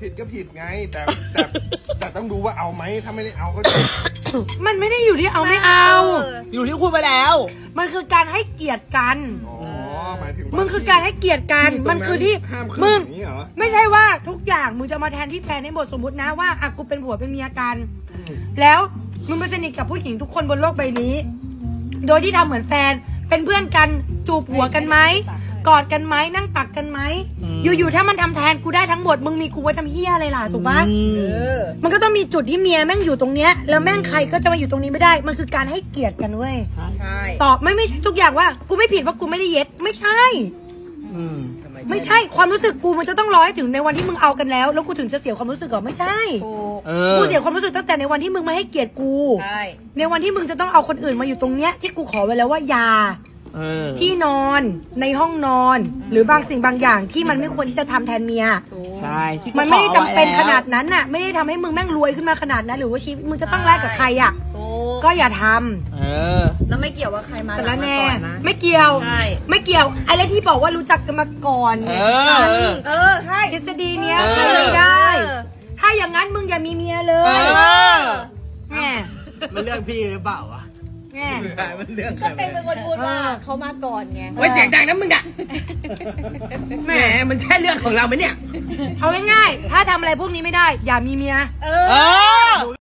ผิดก็ผิดไง แต่แต่แต่ต้องดูว่าเอาไหมถ้าไม่ได้เอาก็จะมันไม่ได้อยู่ที่เอาไม่เอา อยู่ที่คุณไปแล้ว มันคือการให้เกียรติกัน อ๋อหมายถึงว่ามึงคือการให้เกียรติกันที่ตรงมันคือที่ห้ามขึ้นมึงอย่างนี้เหรอ ไม่ใช่ว่าทุกอย่างมึงจะมาแทนที่แฟนให้หมดสมมตินะว่าอะกูเป็นผัวเป็นเมียกัน แล้วมึงไปสนิทกับผู้หญิงทุกคนบนโลกใบนี้ โดยที่ทำเหมือนแฟนเป็นเพื่อนกันจูบหัวกันไหม กอดกันไหมนั่งตักกันไหมอืม อยู่ๆถ้ามันทำแทนกูได้ทั้งหมดมึงมีกูไว้ทำเฮียอะไรล่ะถูกปะอืมเออ มันก็ต้องมีจุดที่เมียแม่งอยู่ตรงเนี้ยแล้วแม่งใครก็จะมาอยู่ตรงนี้ไม่ได้ มันคือการให้เกียรติกันเว้ยใช่ตอบไม่ไม่ใช่ทุกอย่างว่า กูไม่ผิดว่ากูไม่ได้เย็ดไม่ใช่ อืมไม่ใช่ความรู้สึกกูมันจะต้องรอให้ถึงในวันที่มึงเอากันแล้ว แล้วกูถึงจะเสียความรู้สึกเหรอไม่ใช่ ถูกเออ กูเสียความรู้สึกตั้งแต่ในวันที่มึงไม่ให้เกียรติกู ใช่ ในวันที่มึงจะต้องเอาคนอื่นมาอยู่ตรงเนี้ยที่กูขอไว้แล้วว่าอยาเออ ที่นอนในห้องนอน หรือบางสิ่งบางอย่างที่มันไม่ควรที่จะทำแทนเมียถูกใช่ที่กูมันไม่ได้ขอจำเป็นไว้แล้วขนาดนั้นน่ะ ไม่ได้ทำให้มึงแม่งรวยขึ้นมาขนาดนั้น หรือว่าชีวิตมึงจะต้องแลกกับใครอะ ถูกก็อย่าทำเออ แล้วไม่เกี่ยวว่าใครมาสารแน่หลังมาก่อนนะ ไม่เกี่ยว ใช่ ไม่เกี่ยวไอ้เรื่องที่บอกว่ารู้จักกันมาก่อนเอเนี่ยอเออเออ ใช่ทฤษฎีเนี้ยเออใช้ไม่ได้ เออ ถ้าอย่างนั้นมึงอย่ามีเมียเลเอยอแง่มันเรื่องพี่หรือเปล่าวะ แง่ใช่มันเรื่องก็เต็มเป็นคนพูดว่าเขามาก่อนไง ไว้เสียงดังนะมึงอะแหมมันใช่เรื่องของเราไหมเนี่ย เอาง่ายๆ ถ้าทำอะไรพวกนี้ไม่ได้ อย่ามีเมีย เอเอออ